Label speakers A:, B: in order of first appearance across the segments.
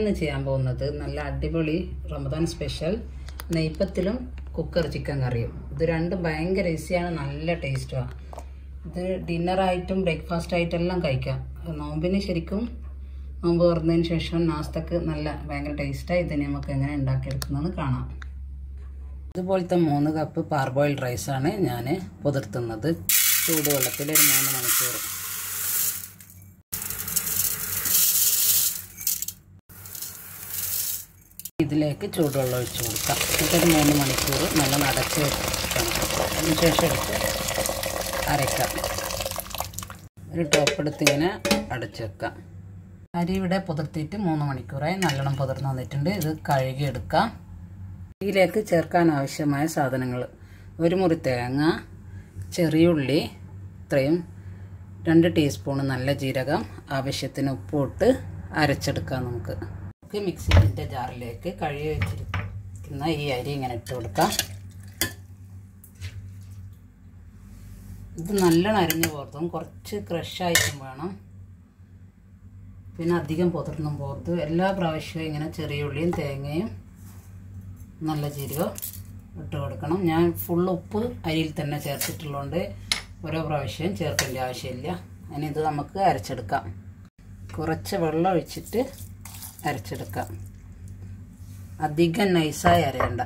A: ഇന്ന് ചെയ്യാൻ പോകുന്നത് നല്ല അടിപൊളി റമദാൻ സ്പെഷ്യൽ. നെയ്പ്പത്തിലും കുക്കർ ചിക്കൻ കറിയും. ഇത് രണ്ടും ഭയങ്കര ഈസിയാണ് നല്ല ടേസ്റ്റുമാണ് ഇത് ഡിന്നറായിട്ടും ബ്രേക്ക്ഫാസ്റ്റ് ആയിട്ടെല്ലാം കഴിക്കാം. നോമ്പിന് ശരിക്കും നോമ്പ് തുറന്നതിന് ശേഷം നാസ്തക്ക് നല്ല ഭയങ്കര ടേസ്റ്റായി ഇതിനെ നമുക്ക് എങ്ങനെ ഉണ്ടാക്കിയെടുക്കുന്നതെന്ന് കാണാം. ഇതുപോലത്തെ മൂന്ന് കപ്പ് പാർബോയിൽഡ് റൈസാണ് ഞാൻ പുതിർത്തുന്നത്. ചൂടുവെള്ളത്തിൽ ഒരു മൂന്ന് മണിക്കൂർ. ഇതിലേക്ക് ചൂടുവെള്ളം ഒഴിച്ച് കൊടുക്കാം. എന്നിട്ടൊരു മൂന്ന് മണിക്കൂർ നല്ല നടച്ച് വെക്കണം. അതിനുശേഷം എടുത്ത് അരയ്ക്കാം. ഒരു ടോപ്പ് എടുത്ത് ഇങ്ങനെ അടച്ച് വെക്കാം. അരി ഇവിടെ പുതിർത്തിയിട്ട് മൂന്ന് മണിക്കൂറായി നല്ലോണം പുതിർന്ന് വന്നിട്ടുണ്ട്. ഇത് കഴുകി എടുക്കാം. ഇതിലേക്ക് ചേർക്കാൻ ആവശ്യമായ സാധനങ്ങൾ. ഒരു മുറി തേങ്ങ ചെറിയ ഉള്ളി ഇത്രയും രണ്ട് ടീസ്പൂൺ നല്ല ജീരകം ആവശ്യത്തിന് ഉപ്പിട്ട് അരച്ചെടുക്കാം നമുക്ക്. നമുക്ക് മിക്സിന്റെ ജാറിലേക്ക് കഴുകി വെച്ചിരിക്കുന്ന ഈ അരി ഇങ്ങനെ ഇട്ട് കൊടുക്കാം. ഇത് നല്ലോണം അരിഞ്ഞ് പോർത്തും. കുറച്ച് ക്രഷായിട്ടും വേണം. പിന്നെ അധികം പുതിർന്നും പോർത്ത്. എല്ലാ പ്രാവശ്യവും ഇങ്ങനെ ചെറിയ ഉള്ളിയും തേങ്ങയും നല്ല ജീരകം ഇട്ട് കൊടുക്കണം. ഞാൻ ഫുൾ ഉപ്പ് അരിയിൽ തന്നെ ചേർത്തിട്ടുള്ളതുകൊണ്ട് ഓരോ പ്രാവശ്യവും ചേർക്കേണ്ട ആവശ്യമില്ല. ഇനി ഇത് നമുക്ക് അരച്ചെടുക്കാം. കുറച്ച് വെള്ളം ഒഴിച്ചിട്ട് അരച്ചെടുക്കാം. അധികം നൈസായി അരയണ്ട.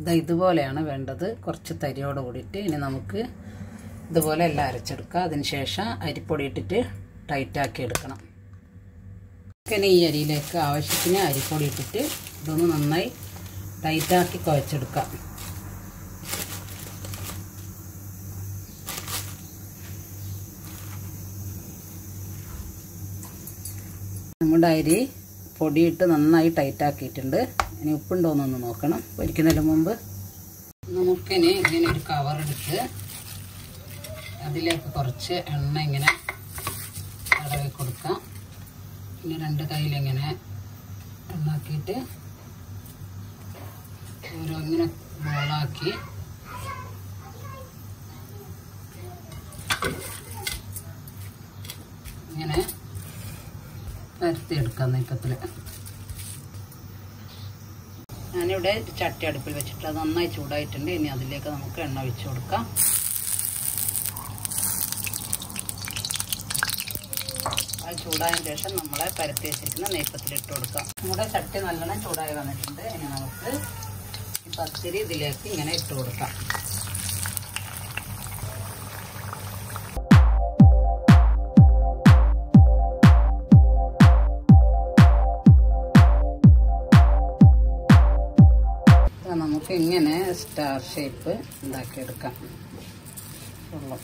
A: ഇത് ഇതുപോലെയാണ് വേണ്ടത്. കുറച്ച് തരിയോട് കൂടിയിട്ട് ഇനി നമുക്ക് ഇതുപോലെ എല്ലാം അരച്ചെടുക്കുക അതിന് ശേഷം അരിപ്പൊടി ഇട്ടിട്ട് ടൈറ്റാക്കി എടുക്കണം. ഇങ്ങനെ ഈ അരിയിലേക്ക് ആവശ്യത്തിന് അരിപ്പൊടി ഇട്ടിട്ട് ഇതൊന്ന് നന്നായി ടൈറ്റാക്കി കുഴച്ചെടുക്കാം. നമ്മുടെ അരി പൊടിയിട്ട് നന്നായി ടൈറ്റ് ആക്കിയിട്ടുണ്ട്. ഇനി ഉപ്പുണ്ടോയെന്നൊന്ന് നോക്കണം. പൊരിക്കുന്നതിന് മുമ്പ് നമുക്കിനി ഇങ്ങനെ ഒരു കവർ എടുത്ത് അതിലേക്ക് കുറച്ച് എണ്ണ ഇങ്ങനെ തടവി കൊടുക്കാം. പിന്നെ രണ്ട് കയ്യിലിങ്ങനെ എണ്ണാക്കിയിട്ട് ഓരോ ഇങ്ങനെ ബോളാക്കി ഇങ്ങനെ പരത്തിയെടുക്കാം നീക്കത്തിൽ ഞാനിവിടെ ചട്ടി അടുപ്പിൽ വെച്ചിട്ട് അത് നന്നായി ചൂടായിട്ടുണ്ട്. ഇനി അതിലേക്ക് നമുക്ക് എണ്ണ ഒഴിച്ചു കൊടുക്കാം. അത് ചൂടായതിനു ശേഷം നമ്മളെ പരത്തി വെച്ചിരിക്കുന്ന നെയ്പ്പത്തിൽ ഇട്ട് കൊടുക്കാം. നമ്മുടെ ചട്ടി നല്ലോണം ചൂടായി വന്നിട്ടുണ്ട്. ഇനി നമുക്ക് ഈ പത്തിരി ഇതിലേക്ക് ഇങ്ങനെ ഇട്ട് കൊടുക്കാം. നമുക്ക് ഇങ്ങനെ സ്റ്റാർ ഷേപ്പ് ഉണ്ടാക്കിയെടുക്കാം ഉള്ളു.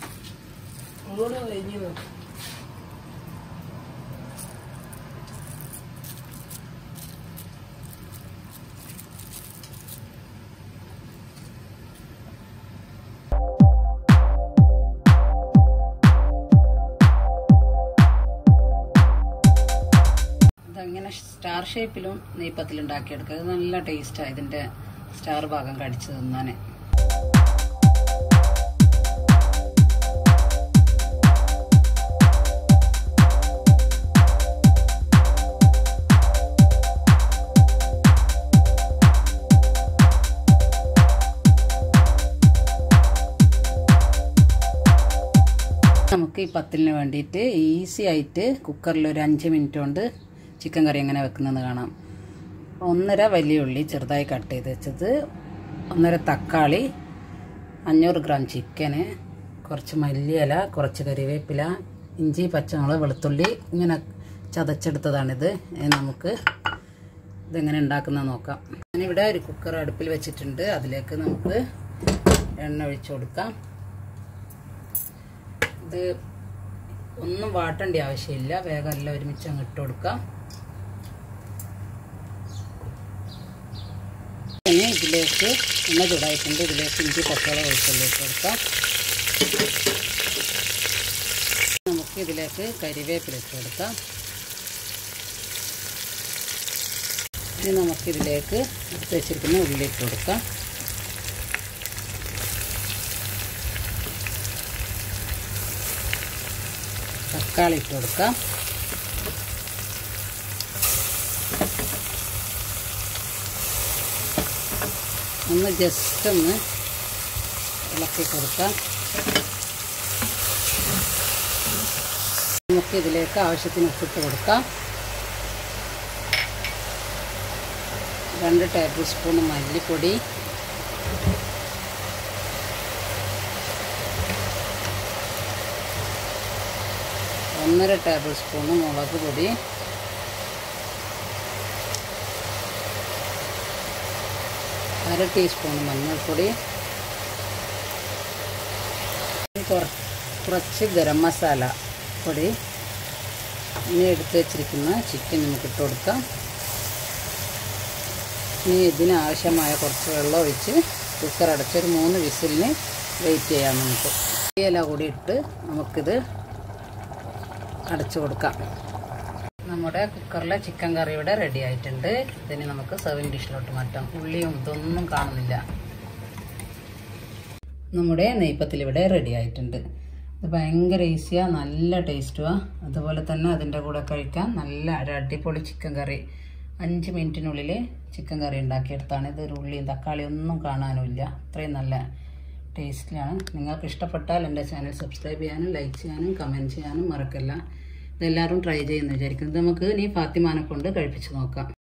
A: ഇതങ്ങനെ സ്റ്റാർ ഷേപ്പിലും ഇത് നല്ല ടേസ്റ്റാണ് ഇതിന്റെ സ്റ്റാർ ഭാഗം കടിച്ചു തിന്നാൻ നമുക്ക് ഈ പത്തിലിന് വേണ്ടിയിട്ട് ഈസി ആയിട്ട് കുക്കറിൽ ഒരു അഞ്ച് മിനിറ്റ് കൊണ്ട് ചിക്കൻ കറി എങ്ങനെ വെക്കുന്നതെന്ന് കാണാം. ഒന്നര വലിയ ഉള്ളി ചെറുതായി കട്ട് ചെയ്ത് വെച്ചത്. ഒന്നര തക്കാളി അഞ്ഞൂറ് ഗ്രാം ചിക്കന് കുറച്ച് മല്ലിയില കുറച്ച് കറിവേപ്പില ഇഞ്ചി പച്ചമുളക് വെളുത്തുള്ളി ഇങ്ങനെ ചതച്ചെടുത്തതാണിത്. നമുക്ക് ഇതെങ്ങനെ ഉണ്ടാക്കുന്നത് നോക്കാം. ഞാനിവിടെ ഒരു കുക്കർ അടുപ്പിൽ വെച്ചിട്ടുണ്ട്. അതിലേക്ക് നമുക്ക് എണ്ണ ഒഴിച്ചു കൊടുക്കാം. ഇത് ഒന്നും വാട്ടേണ്ട ആവശ്യമില്ല. വേഗം എല്ലാം ഒരുമിച്ച് അങ്ങ് ഇട്ട് കൊടുക്കാം ഇനി ഇതിലേക്ക് എണ്ണ ചൂടായിട്ടുണ്ട്. ഇതിലേക്ക് ഇഞ്ചി പച്ചവള വെളിച്ചെണ്ണ ഇട്ട് കൊടുക്കാം. നമുക്ക് ഇതിലേക്ക് കരിവേപ്പില ഇട്ട് കൊടുക്കാം. ഇനി നമുക്കിതിലേക്ക് എടുത്ത് വെച്ചിരിക്കുന്ന ഉള്ളി ഇട്ട് കൊടുക്കാം. തക്കാളി ഇട്ട് കൊടുക്കാം. ഒന്ന് ജസ്റ്റ് ഒന്ന് ഇളക്കി കൊടുക്കാം. നമുക്ക് ഇതിലേക്ക് ആവശ്യത്തിന് ഉപ്പിട്ട് കൊടുക്കാം. രണ്ട് ടേബിൾ സ്പൂൺ മല്ലിപ്പൊടി. ഒന്നര ടേബിൾ സ്പൂൺ മുളക് പൊടി. അര ടീസ്പൂൺ മഞ്ഞൾപ്പൊടി. കുറ- കുറച്ച് ഗരം മസാല പൊടി. ഇനി എടുത്ത് വെച്ചിരിക്കുന്ന ചിക്കൻ നമുക്ക് ഇട്ട് കൊടുക്കാം. ഇനി ഇതിനാവശ്യമായ കുറച്ച് വെള്ളം ഒഴിച്ച് കുക്കർ അടച്ച് ഒരു മൂന്ന് വിസിലിന് വെയിറ്റ് ചെയ്യാം നമുക്ക്. ഇല കൂടി ഇട്ട് നമുക്കിത് അടച്ചു കൊടുക്കാം. നമ്മുടെ കുക്കറിലെ ചിക്കൻ കറി ഇവിടെ റെഡി ആയിട്ടുണ്ട്. ഇതിന് നമുക്ക് സെർവിങ് ഡിഷിലോട്ട് മാറ്റാം. ഉള്ളിയും ഇതൊന്നും കാണുന്നില്ല. നമ്മുടെ നെയ്പ്പത്തിൽ ഇവിടെ റെഡി ആയിട്ടുണ്ട്. ഇത് ഭയങ്കര ഈസിയാണ് നല്ല ടേസ്റ്റുമാണ് അതുപോലെ തന്നെ അതിന്റെ കൂടെ കഴിക്കാൻ നല്ല അടിപൊളി ചിക്കൻ കറി അഞ്ച് മിനിറ്റിനുള്ളിൽ ചിക്കൻ കറി ഉണ്ടാക്കിയെടുത്താണ്. ഇത് ഒരു ഉള്ളിയും തക്കാളി ഒന്നും കാണാനുമില്ല അത്രയും നല്ല ടേസ്റ്റിലാണ് നിങ്ങൾക്ക് ഇഷ്ടപ്പെട്ടാൽ എന്റെ ചാനൽ സബ്സ്ക്രൈബ് ചെയ്യാനും ലൈക്ക് ചെയ്യാനും കമന്റ് ചെയ്യാനും മറക്കല്ല. ഇതെല്ലാവരും ട്രൈ ചെയ്യുന്നു വിചാരിക്കുന്നു. ഇത് നമുക്ക് ഇനി ഫാത്തിമാനെ കൊണ്ട് കഴിപ്പിച്ച് നോക്കാം.